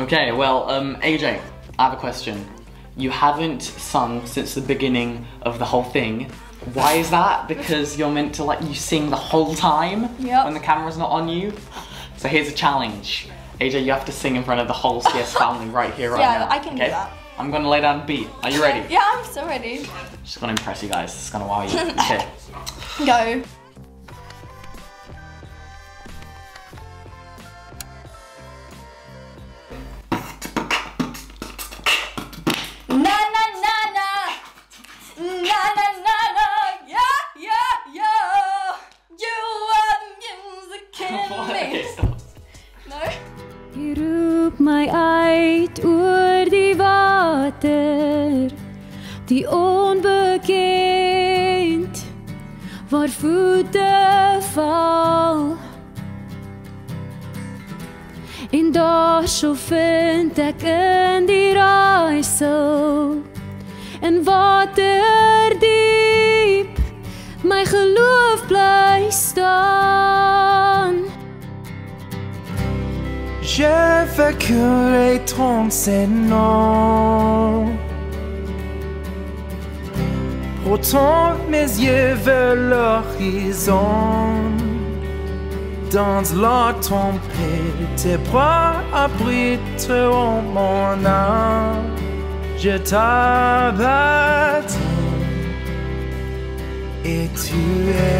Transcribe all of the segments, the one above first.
Okay, well, um, AJ, I have a question. You haven't sung since the beginning of the whole thing. Why is that? Because you're meant to let you sing the whole time Yep. when the camera's not on you. So here's a challenge. AJ, you have to sing in front of the whole CS family right here, right Yeah, now. Yeah, I can do that. I'm gonna lay down a beat. Are you ready? Yeah, I'm so ready. Just gonna impress you guys. It's gonna wow you. Okay. Go. Music in okay, me. stop. No. Je roep my uit oor die water, die onbekend, waar voete val. En daar sal vind ek in die raaisel, in water Je veux que les trompes s'énorment. Pourtant mes yeux veulent l'horizon. Dans la tempête, tes bras abriteront mon âme. Je t'abattrai et tu es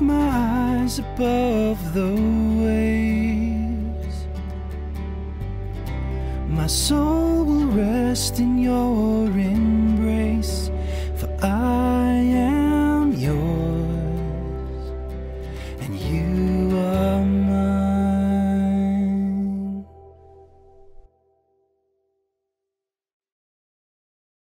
my eyes above the waves. My soul will rest in your embrace, for I